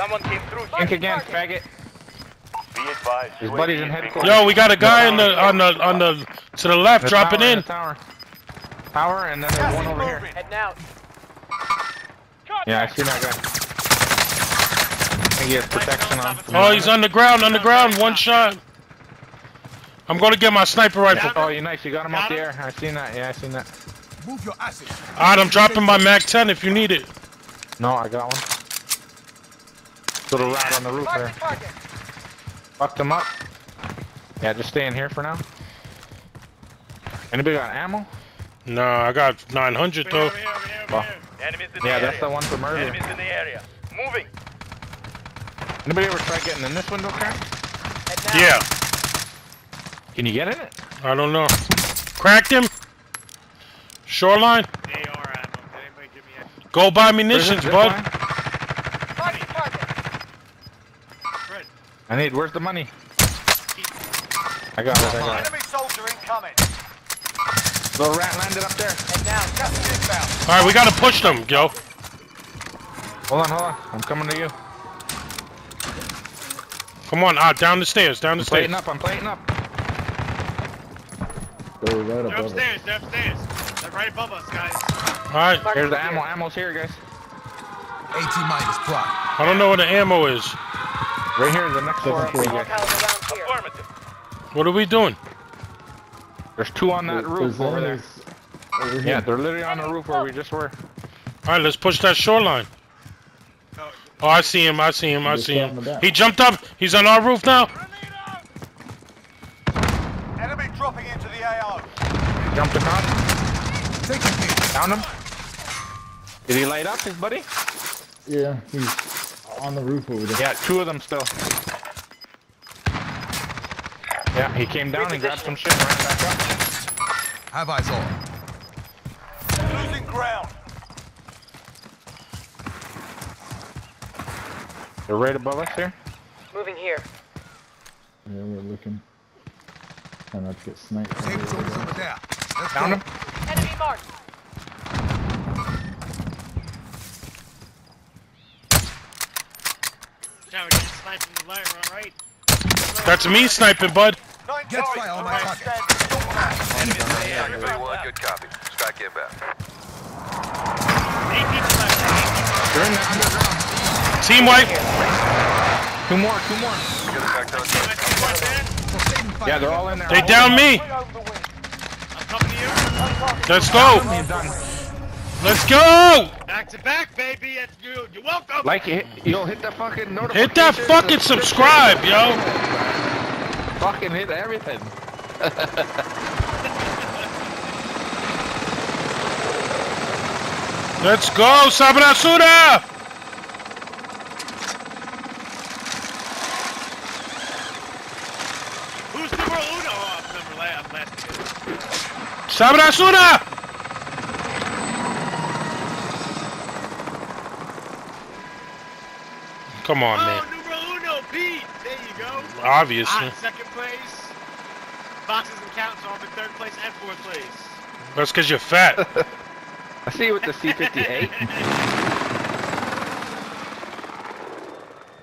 Someone came through. Think again, faggot. Be advised. His buddy's in headquarters. Yo, we got a guy in the on the on the to the left The dropping tower, in. the Tower. Tower, and then there's one over here. Heading out. Yeah, I see that guy. I think he has protection on. Oh, he's on the ground, on the ground, one shot. I'm gonna get my sniper rifle. Oh, you're nice. You got him up there. I seen that. Yeah, I seen that. Move your assets. Alright, I'm dropping my MAC 10 if you need it. No, I got one. Little rat on the roof there. Mark the. Fucked him up. Yeah, just stay in here for now. Anybody got ammo? No, I got 900 though. Well, Enemies in yeah, the that's area. the one for murder. Enemies in the area. Moving. Anybody ever try getting in this window, crack? Yeah, Can you get in it? I don't know. Cracked him. Shoreline. AR ammo. Did anybody give me a Go buy munitions, bud. line? I need. Where's the money? I got it. I got it. Enemy soldier incoming. Little rat landed up there. Heading out. Gas is inbound. All right, we gotta push them, yo. Hold on, hold on. I'm coming to you. Come on, out down the stairs, down the I'm stairs. plating up. I'm plating up. They're right They're above us. upstairs. They're upstairs. They're right above us, guys. All right, Mark Here's the ammo. Ammo's here, guys. 80 minus prime. I don't know where the ammo is. Right here, in the next floor up for you Small guys. caliber rounds here. What are we doing? There's two on that roof There's over there. over. Yeah, they're literally on the roof where we just were. All right, let's push that shoreline. Oh, Oh, I see him. I see him. I see him. in the back. He jumped up. He's on our roof now. Enemy dropping into the AO. Jumped across. Take a hit. Found him. Did he light up, his buddy? Yeah, he's on the roof over there. Yeah, two of them still. Yeah, he came down and grabbed some shit and ran back up. Have eyes on. Losing ground. They're right above us here. Moving here. Yeah, we're looking. Trying not to get sniped. from Safe over zone is there. over there. Let's Found go. him. Enemy marked. Now we're getting the right, right? That's me sniping, bud. Get fire on my target. standing. Still back. Enemies in the area. Three one, good copy. Strike inbound. Eight people left. Eight people. They're in that underground. Team wipe. Two more, two more. Good attack on left. Team right there. For saving fire. Yeah, they're all in there. They down me. Way over the wing. I'm coming to you. Let's go. He's done. Let's go. Back to back, baby. It's you. You're welcome. Like, hit, yo, hit the fucking notification. Hit that fucking subscribe, yo. Fucking hit everything. Let's go, Sabrasura. Who's number uno? Oh, number last. last. Sabrasura. Come on, Oh, man. numero uno, Pete. There you go. Obviously. Ah, second place. Boxes and count, so I'm in third place and fourth place. That's because you're fat. I see you with the C58.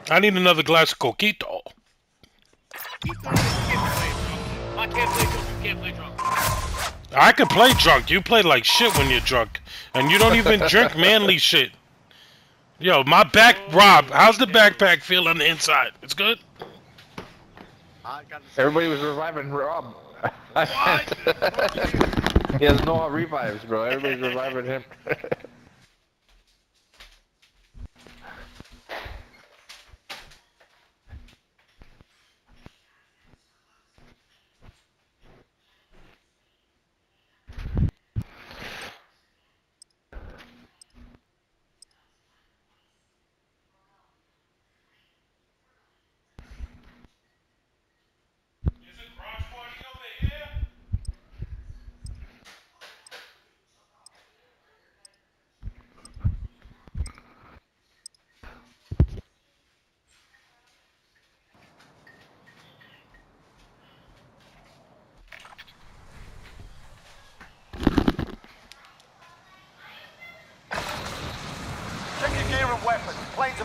I need another glass of coquito. You can't play drunk. I can't play drunk. You can't play drunk. I can play drunk. You play like shit when you're drunk. And you don't even drink manly shit. Yo, my back, Rob, how's the backpack feel on the inside? It's good? I got the Everybody was reviving Rob. What? he has no revives, bro. Everybody's reviving him.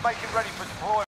making ready for deployment.